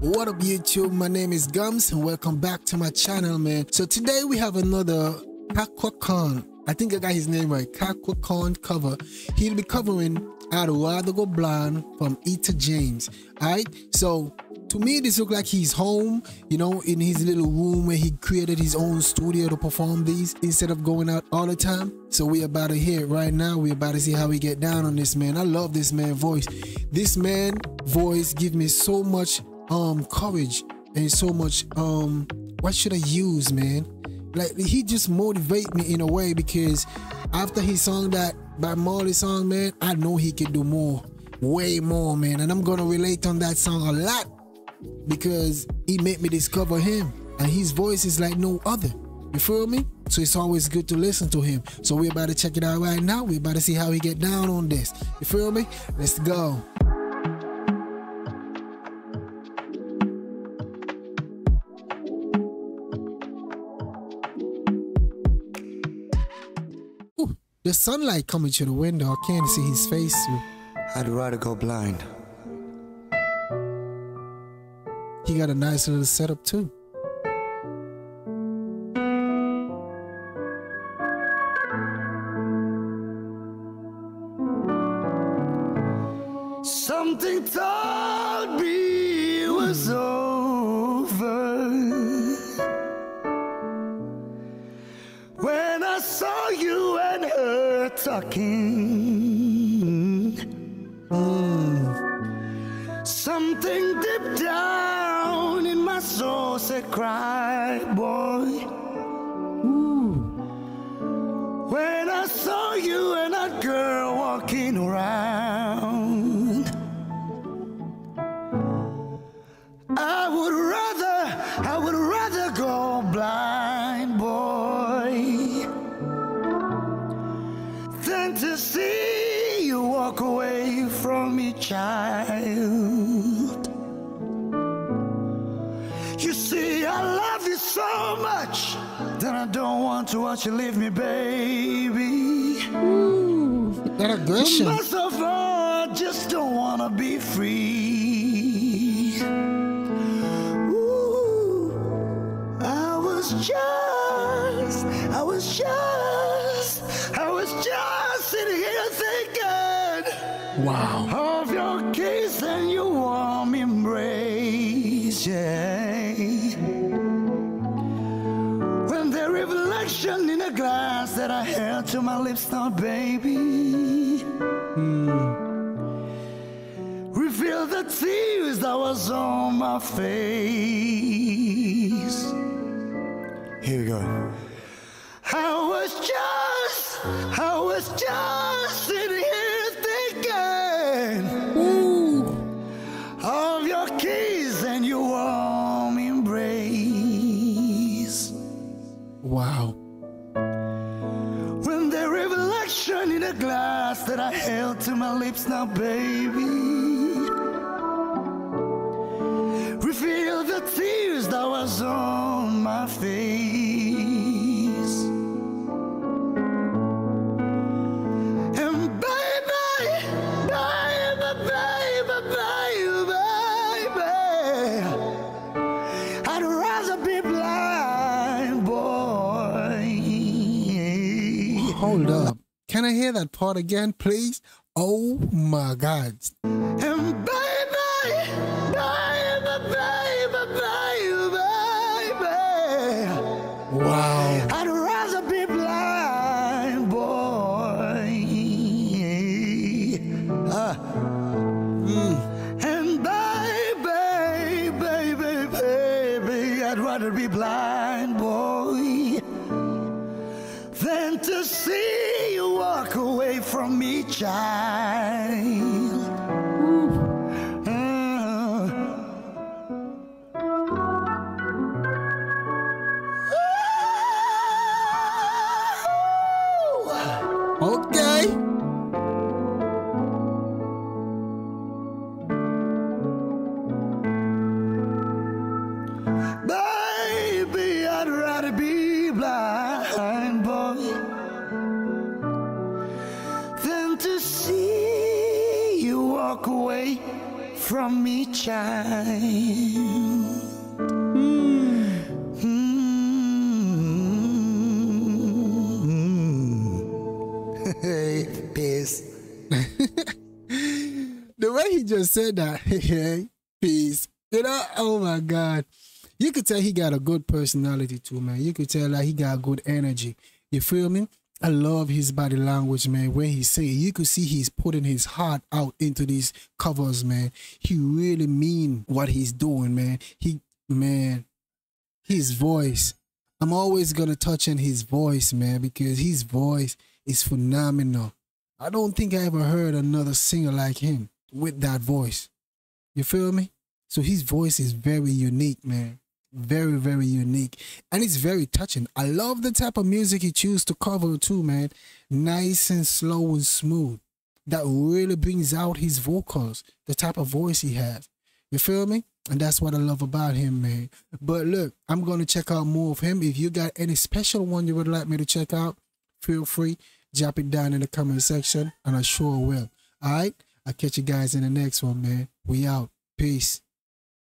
What up YouTube? My name is Gumz and welcome back to my channel man. So today we have another Cakra I think I got his name right. Cakra cover. He'll be covering I'd Rather Go Blind from Etta James. Alright? So to me this look like he's home you know in his little room where he created his own studio to perform these instead of going out all the time so we about to hear it right now we about to see how we get down on this man i love this man voice this man voice give me so much um courage and so much um what should i use man like he just motivate me in a way because after he sung that by Marley song man i know he can do more way more man and i'm gonna relate on that song a lot because he made me discover him and his voice is like no other. You feel me? So it's always good to listen to him. So we're about to check it out right now. We're about to see how he get down on this. You feel me? Let's go. The sunlight coming through the window. I can't see his face. I'd rather go blind. He got a nice little setup too. Something told me it was over when I saw you and her talking. Something deep down in my soul said, Cry, boy. See you walk away from me, child. You see, I love you so much that I don't want to watch you leave me, baby. Ooh, that aggression. Most of all, I just don't want to be free. Ooh, I was just, I was just, Wow. Of your kiss and your warm embrace, yeah. When the reflection in the glass that I held to my lips now, baby. Mm. Reveal the tears that was on my face. Here we go. I was just, I was just Wow. When the revelation in a glass that I held to my lips now, baby. Reveal the tears that was on my face. Hold up. Can I hear that part again, please? Oh my God. And baby, baby, baby, baby, baby. Wow. I'd rather be blind, boy. Uh. Mm. And baby, baby, baby, I'd rather be blind, boy, than to see you walk away from me, child. Walk away from me, child. Peace. the way he just said that, hey, peace. You know, oh my God. You could tell he got a good personality too, man. You could tell like he got good energy. You feel me? I love his body language, man. When he say, you could see he's putting his heart out into these covers, man. He really mean what he's doing, man. He, man, his voice. I'm always gonna touch on his voice, man, because his voice is phenomenal. I don't think I ever heard another singer like him with that voice. You feel me? So his voice is very unique, man. Very, very unique. And it's very touching. I love the type of music he chooses to cover too, man. Nice and slow and smooth. That really brings out his vocals, the type of voice he has. You feel me? And that's what I love about him, man. But look, I'm to check out more of him. If you got any special one you would like me to check out, feel free. Drop it down in the comment section, and I sure will. All right? I'll catch you guys in the next one, man. We out. Peace.